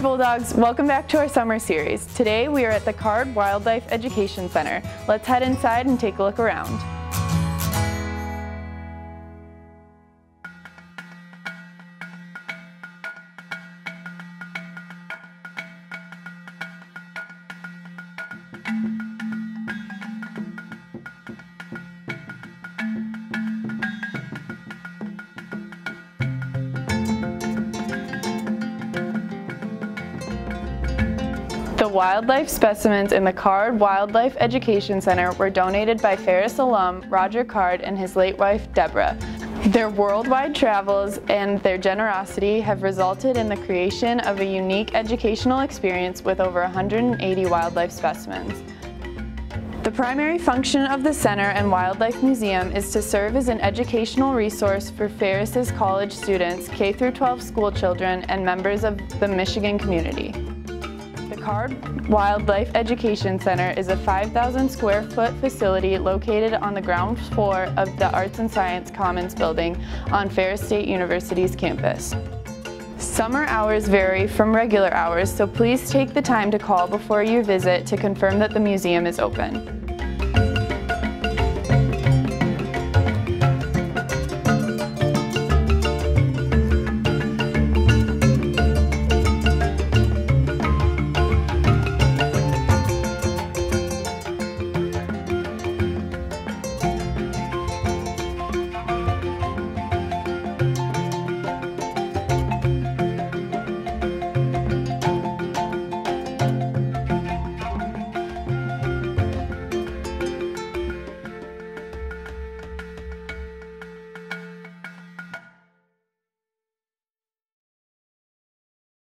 there Bulldogs, welcome back to our summer series. Today we are at the Card Wildlife Education Center. Let's head inside and take a look around. Wildlife specimens in the Card Wildlife Education Center were donated by Ferris alum Roger Card and his late wife Deborah. Their worldwide travels and their generosity have resulted in the creation of a unique educational experience with over 180 wildlife specimens. The primary function of the Center and Wildlife Museum is to serve as an educational resource for Ferris's college students, K-12 school children, and members of the Michigan community. Card Wildlife Education Center is a 5,000 square foot facility located on the ground floor of the Arts and Science Commons building on Ferris State University's campus. Summer hours vary from regular hours, so please take the time to call before you visit to confirm that the museum is open.